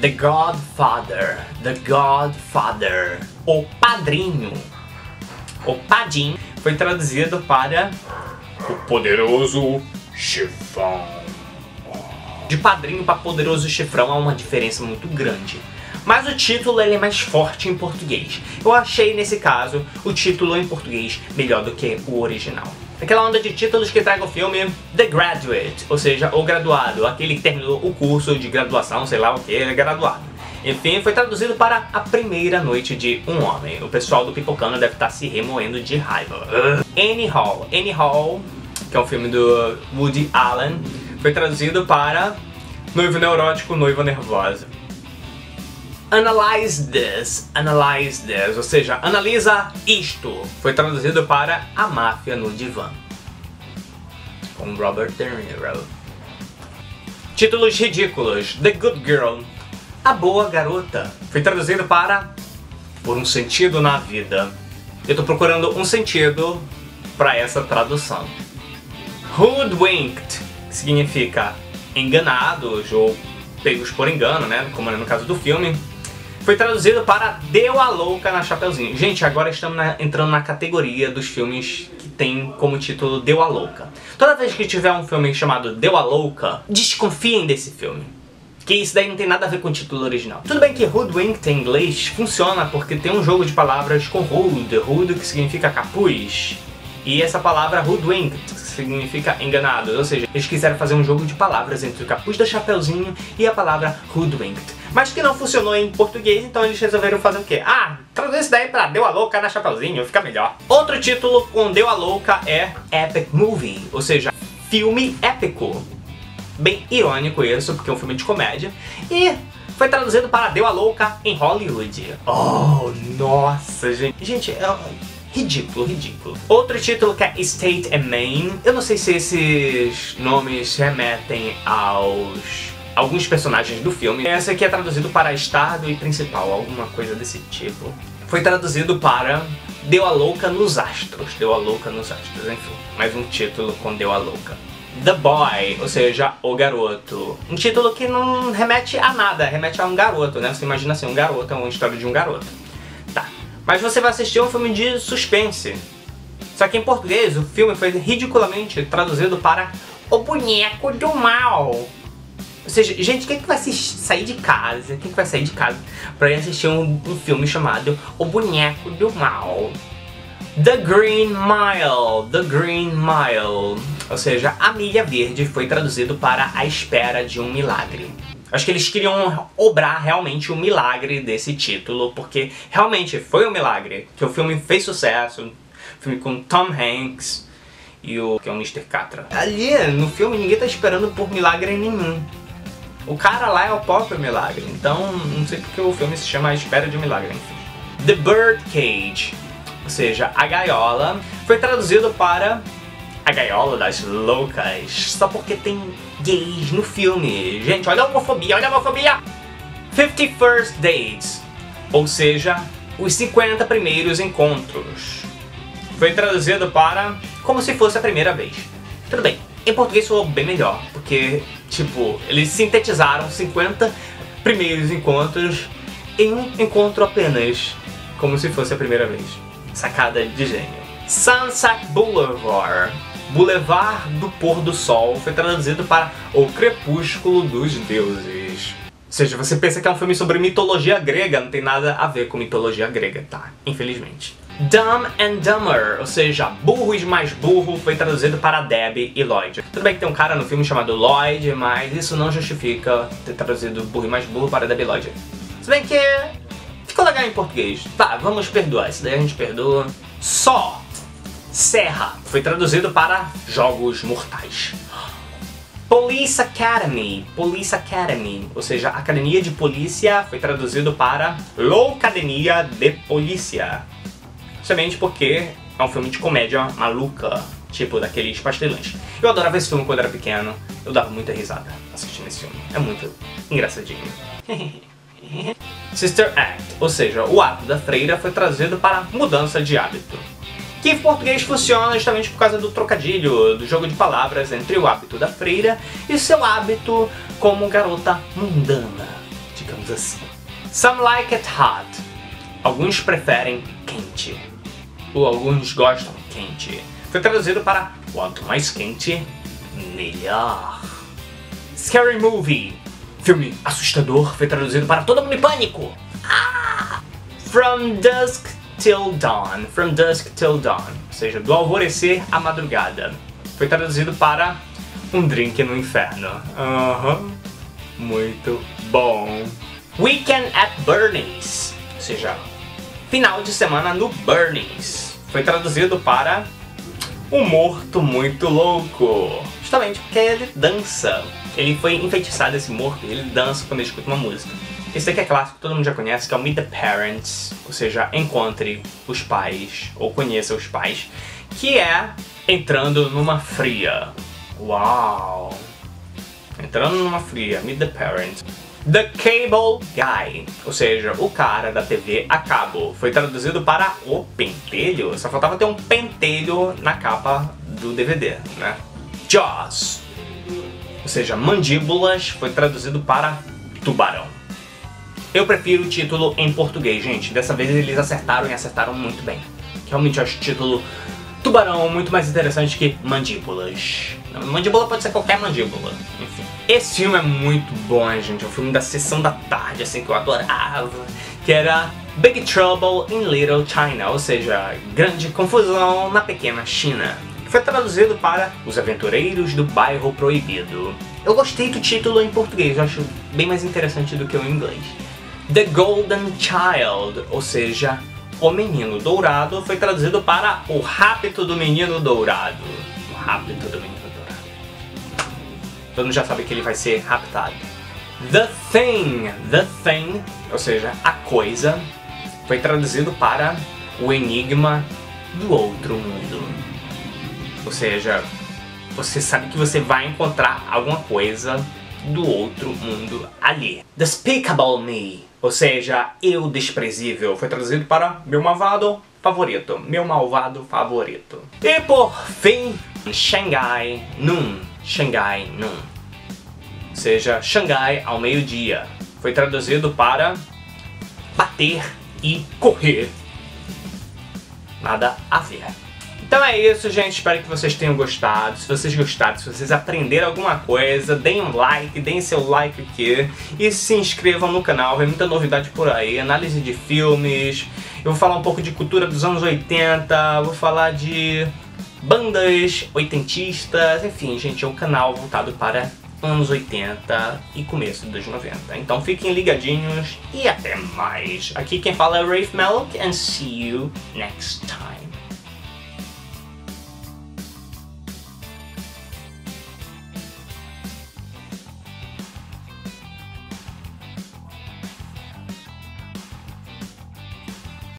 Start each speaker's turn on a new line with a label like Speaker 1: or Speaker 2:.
Speaker 1: The Godfather. The Godfather. O Padrinho. O Padim foi traduzido para O Poderoso Chefão. De padrinho para poderoso chefrão há uma diferença muito grande. Mas o título ele é mais forte em português. Eu achei nesse caso o título em português melhor do que o original. Aquela onda de títulos que traga o filme The Graduate, ou seja, o graduado, aquele que terminou o curso de graduação, sei lá o que, é graduado. Enfim, foi traduzido para A Primeira Noite de um Homem. O pessoal do Pipocano deve estar se remoendo de raiva. Annie Hall. Annie Hall, que é um filme do Woody Allen, foi traduzido para Noivo Neurótico, Noiva Nervosa. Analyze this, analyze this, ou seja, analisa isto. Foi traduzido para A Máfia no Divã. Com Robert De Niro. Títulos ridículos. The Good Girl. A Boa Garota. Foi traduzido para Por um Sentido na Vida. Eu tô procurando um sentido para essa tradução. Hoodwinked, significa enganados ou pegos por engano, né? Como é no caso do filme foi traduzido para Deu a Louca na Chapeuzinho. Gente, agora estamos na, entrando na categoria dos filmes que tem como título Deu a Louca. Toda vez que tiver um filme chamado Deu a Louca, desconfiem desse filme. Que isso daí não tem nada a ver com o título original. Tudo bem que Hoodwinked em inglês funciona porque tem um jogo de palavras com hood, hood que significa capuz, e essa palavra hoodwinked significa enganado, ou seja, eles quiseram fazer um jogo de palavras entre o capuz da Chapeuzinho e a palavra hoodwinked mas que não funcionou em português, então eles resolveram fazer o quê? Ah, traduzir isso daí pra Deu a Louca na Chapeuzinho, fica melhor. Outro título com Deu a Louca é Epic Movie, ou seja, filme épico. Bem irônico isso, porque é um filme de comédia. E foi traduzido para Deu a Louca em Hollywood. Oh, nossa, gente. Gente, é ridículo, ridículo. Outro título que é State and Maine. Eu não sei se esses nomes remetem aos alguns personagens do filme. Essa aqui é traduzido para Estado e Principal, alguma coisa desse tipo. Foi traduzido para Deu a Louca nos Astros. Deu a Louca nos Astros, enfim. Mais um título com Deu a Louca. The Boy, ou seja, o garoto. Um título que não remete a nada, remete a um garoto, né? Você imagina assim, um garoto, é uma história de um garoto. Tá. Mas você vai assistir um filme de suspense. Só que em português, o filme foi ridiculamente traduzido para O Boneco do Mal. Ou seja, gente, quem é que vai sair de casa? Quem é que vai sair de casa pra ir assistir um, um filme chamado O Boneco do Mal? The Green Mile, The Green Mile, ou seja, A Milha Verde foi traduzido para A Espera de um Milagre. Acho que eles queriam obrar realmente o um milagre desse título, porque realmente foi um milagre, que o filme fez sucesso, filme com Tom Hanks e o que é o Mr. Catra. Ali no filme ninguém tá esperando por milagre nenhum. O cara lá é o próprio milagre, então não sei porque o filme se chama A Espera de um Milagre, enfim. The Birdcage, ou seja, a gaiola, foi traduzido para a gaiola das loucas, só porque tem gays no filme. Gente, olha a homofobia, olha a homofobia! 50 First Dates, ou seja, os 50 primeiros encontros. Foi traduzido para como se fosse a primeira vez. Tudo bem, em português soou bem melhor, porque, tipo, eles sintetizaram 50 primeiros encontros em um encontro apenas, como se fosse a primeira vez. Sacada de gênio. Sunset Boulevard, Boulevard do Pôr do Sol, foi traduzido para O Crepúsculo dos Deuses. Ou seja, você pensa que é um filme sobre mitologia grega, não tem nada a ver com mitologia grega, tá? Infelizmente. Dumb and Dumber, ou seja, burro e mais burro, foi traduzido para Debbie e Lloyd. Tudo bem que tem um cara no filme chamado Lloyd, mas isso não justifica ter traduzido burro e mais burro para Debbie e Lloyd. Se bem que ficou legal em português. Tá, vamos perdoar, isso daí a gente perdoa. Só Serra foi traduzido para Jogos Mortais. Police Academy, Police Academy, ou seja, Academia de Polícia, foi traduzido para Loucademia de Polícia. Justamente porque é um filme de comédia maluca, tipo daqueles pastelões. Eu adorava esse filme quando era pequeno, eu dava muita risada assistindo esse filme. É muito engraçadinho. Sister Act, ou seja, o ato da freira foi trazido para mudança de hábito. Que em português funciona justamente por causa do trocadilho, do jogo de palavras entre o hábito da freira e seu hábito como garota mundana, digamos assim. Some like it hot. Alguns preferem quente. Ou alguns gostam quente. Foi traduzido para quanto mais quente, melhor. Scary Movie. Filme assustador foi traduzido para Todo Mundo em Pânico. Ah! From Dusk Till Dawn. From Dusk Till Dawn. Ou seja, do alvorecer à madrugada. Foi traduzido para Um Drink no Inferno. Aham. Uhum. Muito bom. Weekend at Bernie's. Ou seja, final de semana no Bernie's. Foi traduzido para O Morto Muito Louco. Justamente porque ele dança. Ele foi enfeitiçado, esse morto, ele dança quando ele escuta uma música. Esse daqui é clássico, todo mundo já conhece, que é o Meet the Parents, ou seja, encontre os pais, ou conheça os pais, que é entrando numa fria. Uau! Entrando numa fria, Meet the Parents. The Cable Guy, ou seja, o cara da TV a cabo. Foi traduzido para o pentelho, só faltava ter um pentelho na capa do DVD, né? Jaws, ou seja, mandíbulas, foi traduzido para tubarão. Eu prefiro o título em português, gente. Dessa vez eles acertaram e acertaram muito bem. Realmente acho o título Tubarão muito mais interessante que Mandíbulas. Mandíbula pode ser qualquer mandíbula, enfim. Esse filme é muito bom, gente. É um filme da sessão da tarde, assim, que eu adorava. Que era Big Trouble in Little China, ou seja, Grande Confusão na Pequena China. Foi traduzido para Os Aventureiros do Bairro Proibido. Eu gostei do título em português, eu acho bem mais interessante do que o em inglês. The Golden Child, ou seja, O Menino Dourado, foi traduzido para O Rapto do Menino Dourado. O Rapto do Menino. Todo mundo já sabe que ele vai ser raptado. The Thing, The Thing, ou seja, A Coisa, foi traduzido para O Enigma do Outro Mundo. Ou seja, você sabe que você vai encontrar alguma coisa do outro mundo ali. Despicable Me, ou seja, Eu Desprezível, foi traduzido para Meu Malvado Favorito, Meu Malvado Favorito. E por fim, Shanghai Noon, Shanghai Noon, ou seja, Xangai ao meio-dia, foi traduzido para Bater e Correr. Nada a ver. Então é isso, gente. Espero que vocês tenham gostado. Se vocês gostaram, se vocês aprenderam alguma coisa, deem um like, deem seu like aqui. E se inscrevam no canal, vem muita novidade por aí. Análise de filmes. Eu vou falar um pouco de cultura dos anos 80. Vou falar de bandas oitentistas. Enfim, gente, é um canal voltado para anos 80 e começo dos 90. Então fiquem ligadinhos e até mais. Aqui quem fala é Rafe Mallock and see you next time.